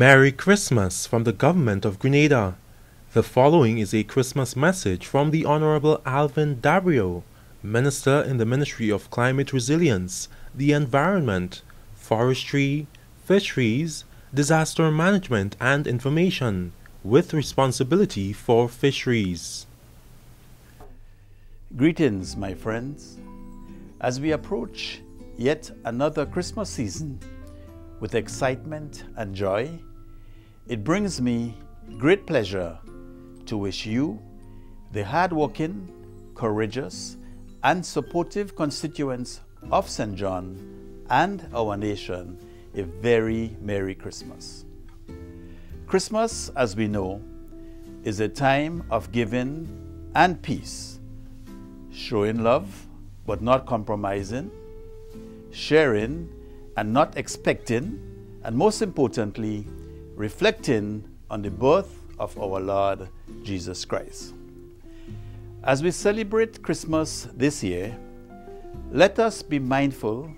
Merry Christmas from the Government of Grenada. The following is a Christmas message from the Honorable Alvin Dabreo, Minister in the Ministry of Climate Resilience, the Environment, Forestry, Fisheries, Disaster Management and Information, with responsibility for fisheries. Greetings, my friends. As we approach yet another Christmas season, with excitement and joy, it brings me great pleasure to wish you, the hardworking, courageous, and supportive constituents of St. John and our nation a very Merry Christmas. Christmas, as we know, is a time of giving and peace, showing love but not compromising, sharing and not expecting, and most importantly, reflecting on the birth of our Lord Jesus Christ. As we celebrate Christmas this year, let us be mindful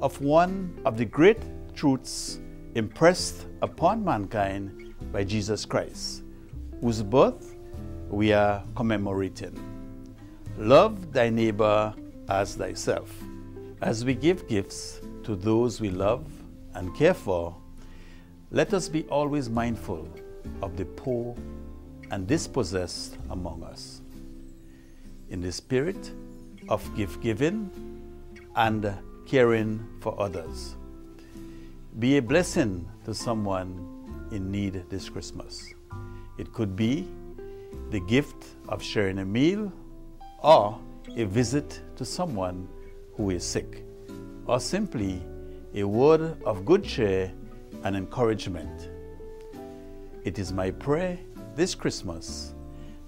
of one of the great truths impressed upon mankind by Jesus Christ, whose birth we are commemorating. Love thy neighbor as thyself. As we give gifts to those we love and care for, let us be always mindful of the poor and dispossessed among us. In the spirit of gift giving and caring for others, be a blessing to someone in need this Christmas. It could be the gift of sharing a meal or a visit to someone who is sick or simply a word of good cheer and encouragement. It is my prayer this Christmas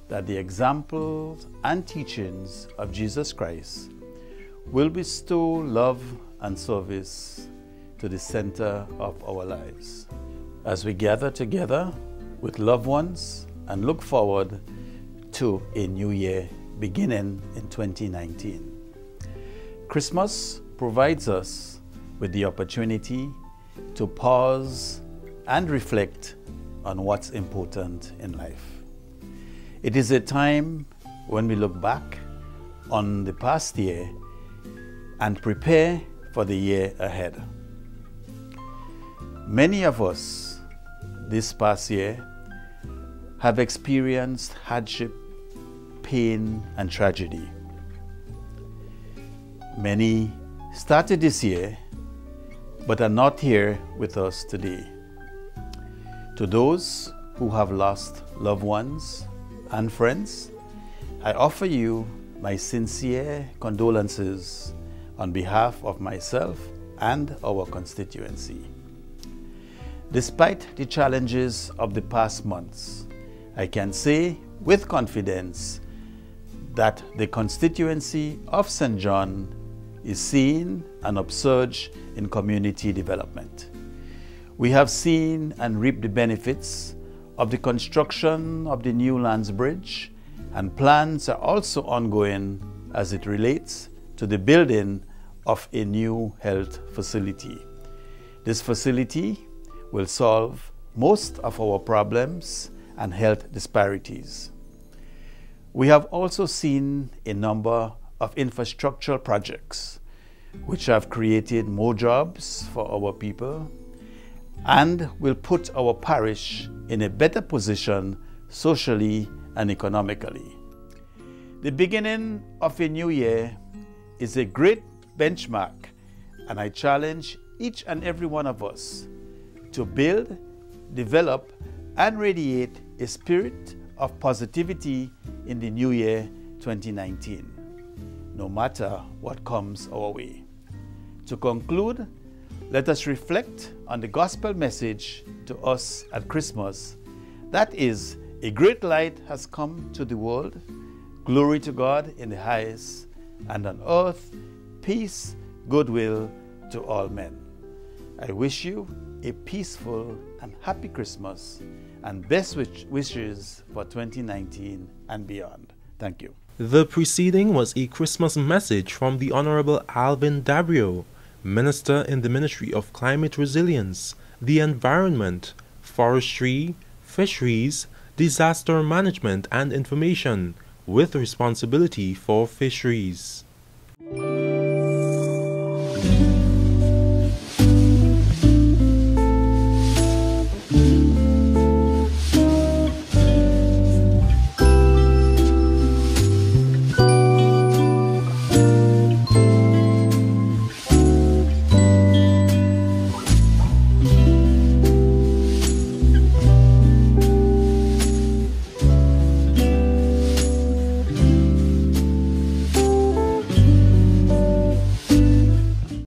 that the examples and teachings of Jesus Christ will bestow love and service to the center of our lives. As we gather together with loved ones and look forward to a new year beginning in 2019. Christmas provides us with the opportunity to pause and reflect on what's important in life. It is a time when we look back on the past year and prepare for the year ahead. Many of us this past year have experienced hardship, pain, and tragedy. Many started this year but are not here with us today. To those who have lost loved ones and friends, I offer you my sincere condolences on behalf of myself and our constituency. Despite the challenges of the past months, I can say with confidence that the constituency of St. John is seeing an upsurge in community development. We have seen and reaped the benefits of the construction of the new Lands Bridge, and plans are also ongoing as it relates to the building of a new health facility. This facility will solve most of our problems and health disparities. We have also seen a number of infrastructural projects which have created more jobs for our people and will put our parish in a better position socially and economically. The beginning of a new year is a great benchmark, and I challenge each and every one of us to build, develop, and radiate a spirit of positivity in the new year 2019, no matter what comes our way. To conclude, let us reflect on the gospel message to us at Christmas that is, a great light has come to the world. Glory to God in the highest, and on earth, peace, goodwill to all men. I wish you a peaceful and happy Christmas and best wishes for 2019 and beyond. Thank you. The preceding was a Christmas message from the Honorable Alvin Dabreo, Minister in the Ministry of Climate Resilience, the Environment, forestry, fisheries, disaster management and information, with responsibility for fisheries.